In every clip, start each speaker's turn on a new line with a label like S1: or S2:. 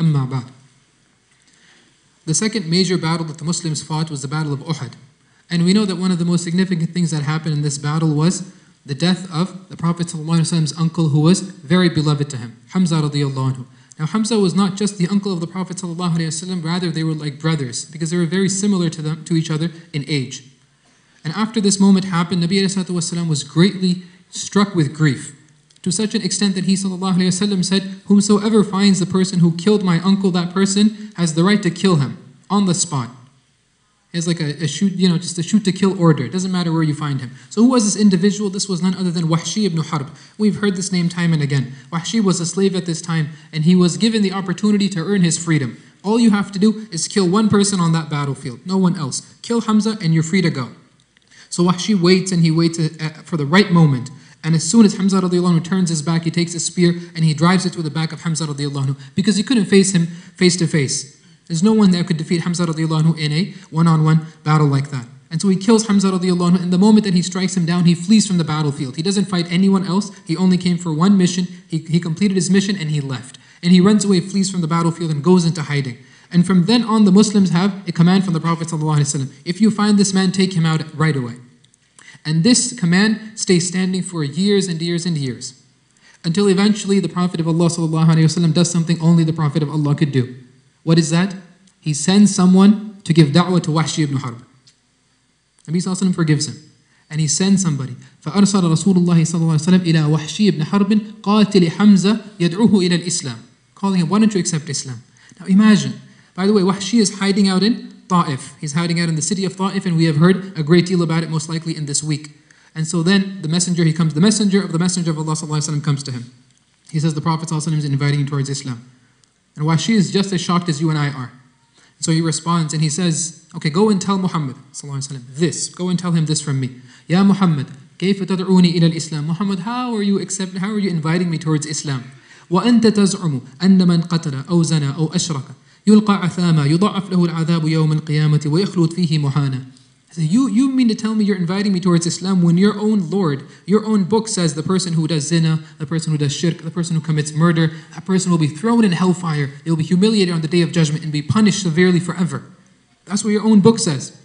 S1: أما بعد The second major battle that the Muslims fought was the Battle of Uhud. And we know that one of the most significant things that happened in this battle was the death of the Prophet's uncle who was very beloved to him, Hamza radiallahu anhu. Now Hamza was not just the uncle of the Prophet rather they were like brothers because they were very similar to them to each other in age. And after this moment happened, Nabi والسلام, was greatly struck with grief to such an extent that he وسلم, said, Whomsoever finds the person who killed my uncle, that person has the right to kill him on the spot. It's like a, a, shoot, you know, just a shoot to kill order. It doesn't matter where you find him. So who was this individual? This was none other than Wahshi ibn Harb. We've heard this name time and again. Wahshi was a slave at this time, and he was given the opportunity to earn his freedom. All you have to do is kill one person on that battlefield, no one else. Kill Hamza and you're free to go. So Wahshi waits and he waits uh, uh, for the right moment. And as soon as Hamza radiallahu anhu turns his back, he takes a spear and he drives it to the back of Hamza radiallahu anhu because he couldn't face him face to face. There's no one that could defeat Hamza radiallahu anhu in a one-on-one battle like that. And so he kills Hamza radiallahu anhu, and the moment that he strikes him down, he flees from the battlefield. He doesn't fight anyone else. He only came for one mission. He, he completed his mission and he left. And he runs away, flees from the battlefield, and goes into hiding. And from then on, the Muslims have a command from the Prophet ﷺ. If you find this man, take him out right away. And this command stays standing for years and years and years. Until eventually the Prophet of Allah ﷺ does something only the Prophet of Allah could do. What is that? He sends someone to give da'wah to Wahshi ibn Harb. Nabi Sallallahu forgives him. And he sends somebody. فأرسل رسول الله صلى الله عليه وسلم إلى وحشي بن حرب قاتل حمزة يدعوه إلى الإسلام. Calling him, why don't you accept Islam? Now imagine. By the way, Wahshi is hiding out in Ta'if. He's hiding out in the city of Ta'if, and we have heard a great deal about it, most likely in this week. And so then the messenger, he comes, the messenger of the messenger of Allah comes to him. He says, The Prophet وسلم, is inviting you towards Islam. And Wahshi is just as shocked as you and I are. So he responds and he says, Okay, go and tell Muhammad this. Go and tell him this from me. Ya Muhammad, كيف تدعوني إلى الإسلام Muhammad, how are you accepting? how are you inviting me towards Islam? وأنت تزعم أن من قتل أو زنى أو أشرك يلقى عثاما يضاعف له العذاب يوم القيامة ويخلد فيه مهانا so you, you mean to tell me you're inviting me towards Islam when your own Lord, your own book says the person who does zina, the person who does shirk, the person who commits murder, that person will be thrown in hellfire. They will be humiliated on the day of judgment and be punished severely forever. That's what your own book says.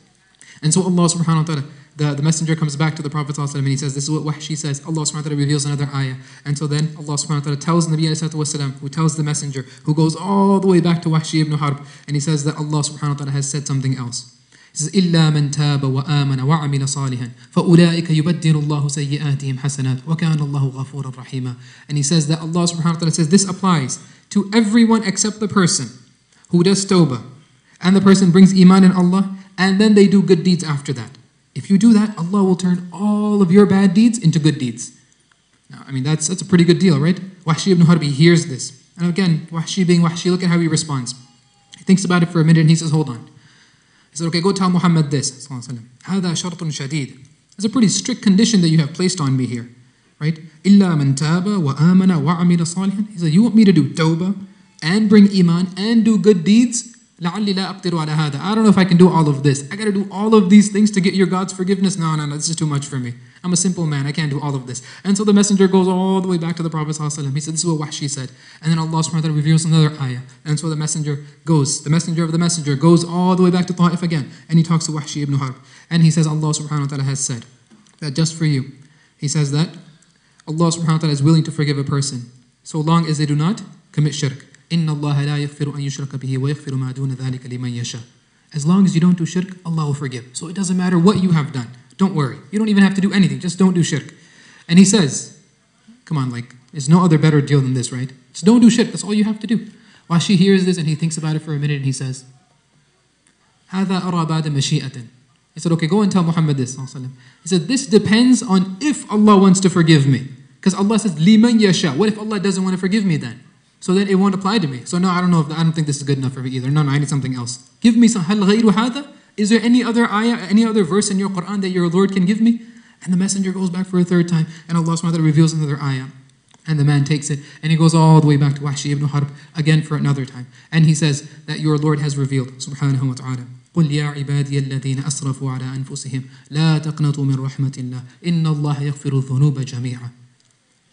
S1: And so Allah subhanahu wa ta'ala, the, the messenger comes back to the Prophet and he says, This is what Wahshi says. Allah subhanahu wa ta'ala reveals another ayah. And so then Allah subhanahu wa ta'ala tells Nabi wasalam, who tells the messenger, who goes all the way back to Wahshi ibn Harb, and he says that Allah subhanahu wa ta'ala has said something else. He says, إِلَّا مَنْ تَابَ وَآمَنَ وَعَمِلَ صَالِحًا فَأُولَٰئِكَ يُبَدِّلُ اللَّهُ سَيِّئَاتِهِمْ حَسَنَاتٍ وَكَانَ اللَّهُ غَفُورًا رَحِيمًا And he says that Allah subhanahu wa ta'ala says this applies to everyone except the person who does tawbah and the person brings iman in Allah and then they do good deeds after that. If you do that, Allah will turn all of your bad deeds into good deeds. Now, I mean, that's, that's a pretty good deal, right? Wahshi ibn Harbi hears this. And again, Wahshi being Wahshi, look at how he responds. He thinks about it for a minute and he says, hold on. He said, okay, go tell Muhammad this. هذا شرط شديد. It's a pretty strict condition that you have placed on me here. Right? إلا من تاب وآمن وعمل صالحا. He said, you want me to do tawbah and bring iman and do good deeds? لعلي لا أقدر على هذا. I don't know if I can do all of this. I got to do all of these things to get your God's forgiveness. No, no, no, this is too much for me. I'm a simple man. I can't do all of this. And so the messenger goes all the way back to the Prophet ﷺ. He said, this is what Wahshi said. And then Allah subhanahu wa ta'ala reveals another ayah. And so the messenger goes, the messenger of the messenger goes all the way back to Ta'if again. And he talks to Wahshi ibn Harb. And he says, Allah subhanahu wa ta'ala has said that just for you. He says that Allah subhanahu wa ta'ala is willing to forgive a person so long as they do not commit shirk. As long as you don't do shirk, Allah will forgive. So it doesn't matter what you have done. Don't worry. You don't even have to do anything. Just don't do shirk. And he says, come on, like, there's no other better deal than this, right? Just don't do shirk. That's all you have to do. Wahshi hears this and he thinks about it for a minute and he says, هَذَا He said, okay, go and tell Muhammad this. He said, this depends on if Allah wants to forgive me. Because Allah says, لِمَن يَشَاءُ What if Allah doesn't want to forgive me then? so then, it won't apply to me. So no, I don't know if I don't think this is good enough for me either. No, no, I need something else. Give me some hal hada. Is there any other ayah, any other verse in your Quran that your Lord can give me? And the messenger goes back for a third time, and Allah subhanahu wa ta'ala reveals another ayah. And the man takes it, and he goes all the way back to Wahshi ibn Harb again for another time. And he says that your Lord has revealed, subhanahu wa ta'ala. قل يا عبادي الذين أسرفوا على أنفسهم لا تقنطوا من رحمة الله إن الله يغفر الذنوب جميعا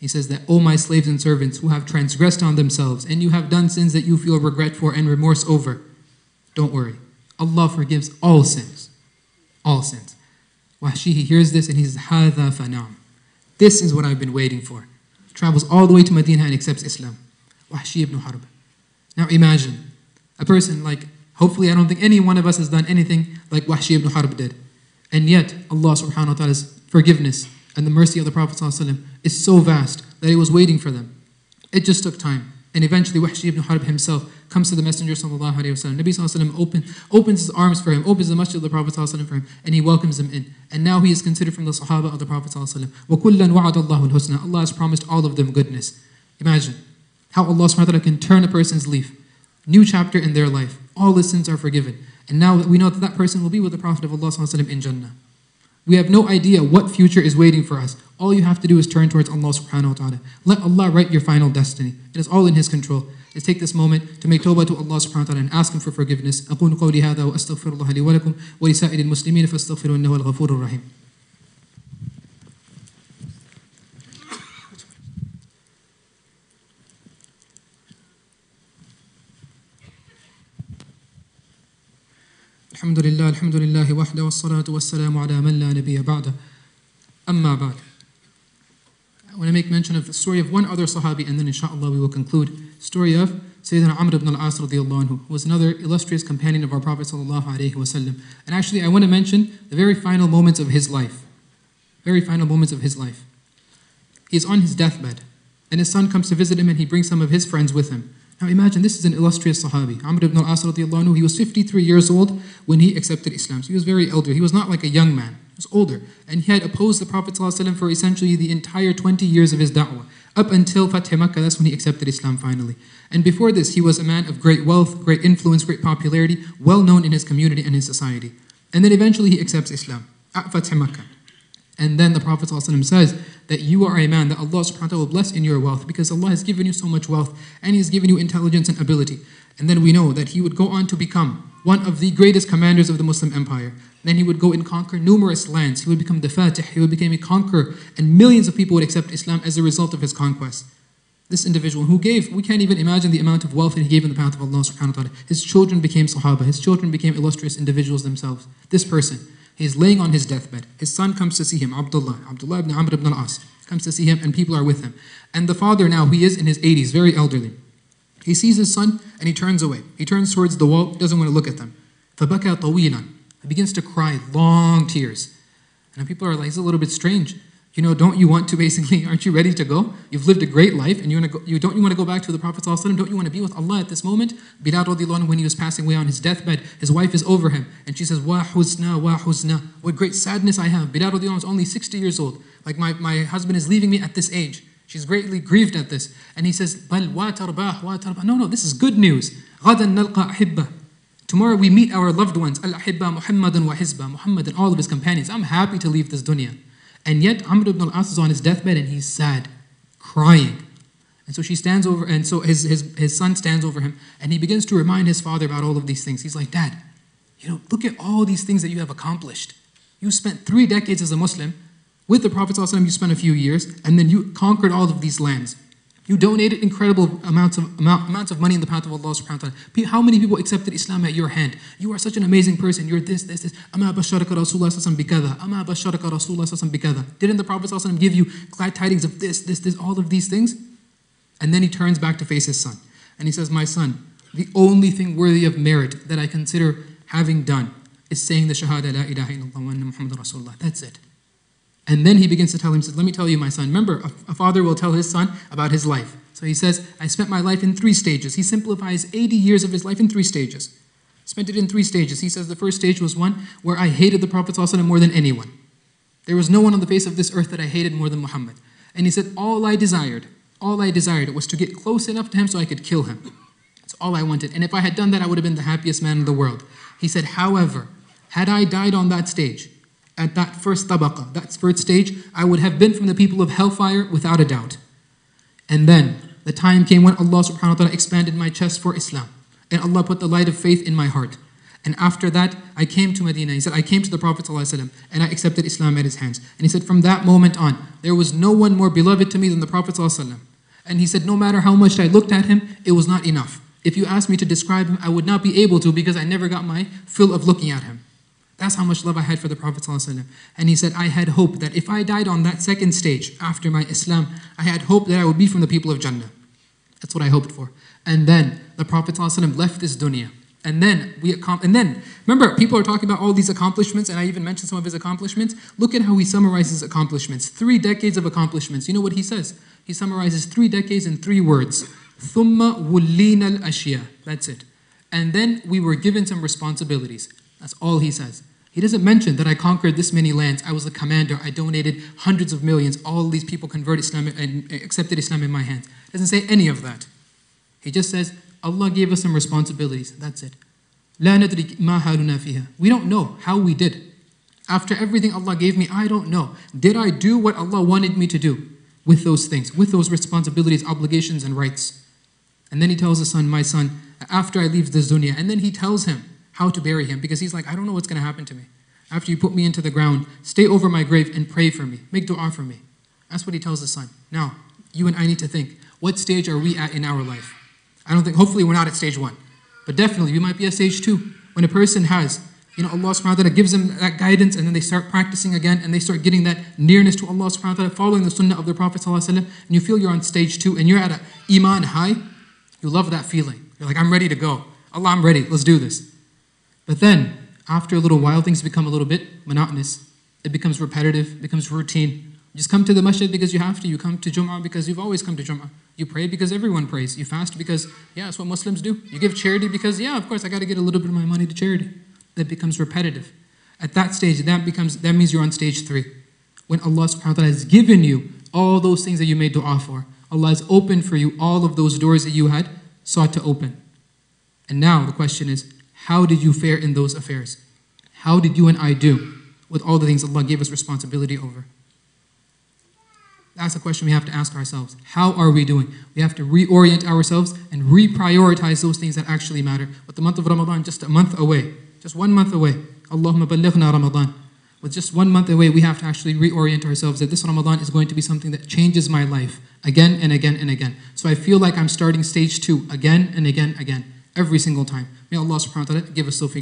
S1: he says that, O my slaves and servants who have transgressed on themselves, and you have done sins that you feel regret for and remorse over, don't worry. Allah forgives all sins. All sins. Wahshi, he hears this and he says, Hadha fanam. This is what I've been waiting for. Travels all the way to Medina and accepts Islam. Wahshi ibn Harb. Now imagine a person like, hopefully, I don't think any one of us has done anything like Wahshi ibn Harb did. And yet, Allah subhanahu wa ta'ala's forgiveness and the mercy of the Prophet ﷺ is so vast that he was waiting for them. It just took time. And eventually Wahshi ibn Harb himself comes to the Messenger sallallahu alayhi wasallam. Nabi open, opens his arms for him, opens the masjid of the Prophet sallallahu for him, and he welcomes him in. And now he is considered from the Sahaba of the Prophet sallallahu alaihi wasallam. Allah has promised all of them goodness. Imagine how Allah subhanahu can turn a person's leaf, new chapter in their life. All his sins are forgiven. And now we know that that person will be with the Prophet of Allah in Jannah. We have no idea what future is waiting for us. All you have to do is turn towards Allah subhanahu wa ta'ala. Let Allah write your final destiny. It is all in His control. Let's take this moment to make tawbah to Allah subhanahu wa ta'ala and ask Him for forgiveness. أقول قولي هذا وأستغفر الله لي ولكم ولسائر المسلمين فاستغفروا إنه الغفور الرحيم. الحمد لله الحمد لله وحده والصلاة والسلام على من لا نبي بعده أما بعد I want to make mention of the story of one other Sahabi and then inshallah we will conclude. Story of Sayyidina Amr ibn al-As radiallahu anhu, who was another illustrious companion of our Prophet sallallahu alaihi wasallam. And actually I want to mention the very final moments of his life. Very final moments of his life. He is on his deathbed and his son comes to visit him and he brings some of his friends with him. Now imagine this is an illustrious Sahabi. Amr ibn al-As anhu, he was 53 years old when he accepted Islam. So he was very elder. He was not like a young man. He was older. And he had opposed the Prophet ﷺ for essentially the entire 20 years of his da'wah. Up until Fath Makkah, that's when he accepted Islam finally. And before this, he was a man of great wealth, great influence, great popularity, well known in his community and his society. And then eventually he accepts Islam at Fath Makkah. And then the Prophet ﷺ says that you are a man that Allah subhanahu wa ta'ala will bless in your wealth because Allah has given you so much wealth and He has given you intelligence and ability. And then we know that he would go on to become one of the greatest commanders of the Muslim empire. Then he would go and conquer numerous lands. He would become the Fatih, he would become a conqueror, and millions of people would accept Islam as a result of his conquest. This individual who gave, we can't even imagine the amount of wealth that he gave in the path of Allah subhanahu wa ta'ala. His children became Sahaba, his children became illustrious individuals themselves. This person, He's laying on his deathbed. His son comes to see him, Abdullah, Abdullah ibn Amr ibn al-As, comes to see him and people are with him. And the father now, he is in his 80s, very elderly. He sees his son and he turns away. He turns towards the wall, doesn't want to look at them. فَبَكَى طَوِيلًا He begins to cry long tears. And people are like, it's a little bit strange you know, don't you want to basically, aren't you ready to go? You've lived a great life and you, want to go, you don't you want to go back to the Prophet ﷺ? Don't you want to be with Allah at this moment? Bilal radiallahu when he was passing away on his deathbed, his wife is over him and she says, Wa huzna, wa huzna. What great sadness I have. Bilal radiallahu is only 60 years old. Like my, my husband is leaving me at this age. She's greatly grieved at this. And he says, Bal wa tarbah, wa tarbah. No, no, this is good news. غَدًا نَلْقَى أَحِبَّةً Tomorrow we meet our loved ones, Al-Ahibba, Muhammad wa Hizba, Muhammad and all of his companions. I'm happy to leave this dunya. And yet Amr ibn al-As is on his deathbed and he's sad, crying. And so she stands over, and so his, his, his son stands over him, and he begins to remind his father about all of these things. He's like, Dad, you know, look at all these things that you have accomplished. You spent three decades as a Muslim. With the Prophet ﷺ, you spent a few years, and then you conquered all of these lands. You donated incredible amounts of amount, amounts of money in the path of Allah subhanahu wa ta'ala. How many people accepted Islam at your hand? You are such an amazing person. You're this, this, this. Ama basharaka Rasulullah bikada. Ama basharaka Rasulullah bikada. Didn't the Prophet give you glad tidings of this, this, this, all of these things? And then he turns back to face his son. And he says, My son, the only thing worthy of merit that I consider having done is saying the Shahada La ilaha illallah wa Muhammad Rasulullah. That's it. And then he begins to tell him, says, Let me tell you, my son. Remember, a, a father will tell his son about his life. So he says, I spent my life in three stages. He simplifies 80 years of his life in three stages. Spent it in three stages. He says the first stage was one where I hated the Prophet ﷺ more than anyone. There was no one on the face of this earth that I hated more than Muhammad. And he said, All I desired, all I desired was to get close enough to him so I could kill him. That's all I wanted. And if I had done that, I would have been the happiest man in the world. He said, However, had I died on that stage, at that first tabaqah, that first stage, I would have been from the people of hellfire without a doubt. And then the time came when Allah subhanahu wa ta'ala expanded my chest for Islam. And Allah put the light of faith in my heart. And after that, I came to Medina. He said, I came to the Prophet ﷺ and I accepted Islam at his hands. And he said, from that moment on, there was no one more beloved to me than the Prophet ﷺ. And he said, no matter how much I looked at him, it was not enough. If you asked me to describe him, I would not be able to because I never got my fill of looking at him. That's how much love I had for the Prophet ﷺ. And he said, I had hope that if I died on that second stage after my Islam, I had hope that I would be from the people of Jannah. That's what I hoped for. And then the Prophet ﷺ left this dunya. And then we and then remember people are talking about all these accomplishments, and I even mentioned some of his accomplishments. Look at how he summarizes accomplishments. Three decades of accomplishments. You know what he says? He summarizes three decades in three words. Thumma wulina al That's it. And then we were given some responsibilities. That's all he says. He doesn't mention that I conquered this many lands. I was a commander. I donated hundreds of millions. All these people converted Islam and accepted Islam in my hands. Doesn't say any of that. He just says, Allah gave us some responsibilities. That's it. لا ندري ما حالنا فيها. We don't know how we did. After everything Allah gave me, I don't know. Did I do what Allah wanted me to do with those things, with those responsibilities, obligations, and rights? And then he tells the son, My son, after I leave this dunya, and then he tells him how to bury him because he's like, I don't know what's going to happen to me. After you put me into the ground, stay over my grave and pray for me. Make dua for me. That's what he tells the son. Now, you and I need to think what stage are we at in our life? I don't think, hopefully, we're not at stage one. But definitely, we might be at stage two. When a person has, you know, Allah subhanahu wa ta'ala gives them that guidance and then they start practicing again and they start getting that nearness to Allah subhanahu wa ta'ala, following the sunnah of the Prophet and you feel you're on stage two and you're at an iman high, you love that feeling. You're like, I'm ready to go. Allah, I'm ready. Let's do this. But then, after a little while, things become a little bit monotonous. It becomes repetitive, it becomes routine. You just come to the masjid because you have to. You come to Jum'ah because you've always come to Jum'ah. You pray because everyone prays. You fast because, yeah, that's what Muslims do. You give charity because, yeah, of course, I got to get a little bit of my money to charity. That becomes repetitive. At that stage, that becomes that means you're on stage three. When Allah subhanahu wa ta'ala has given you all those things that you made dua for. Allah has opened for you all of those doors that you had sought to open. And now the question is, how did you fare in those affairs? How did you and I do with all the things Allah gave us responsibility over? That's a question we have to ask ourselves. How are we doing? We have to reorient ourselves and reprioritize those things that actually matter. With the month of Ramadan just a month away, just one month away. Allahumma ballighna Ramadan. With just one month away, we have to actually reorient ourselves that this Ramadan is going to be something that changes my life again and again and again. So I feel like I'm starting stage two again and again and again, every single time. May Allah subhanahu wa ta'ala give us tawfiq.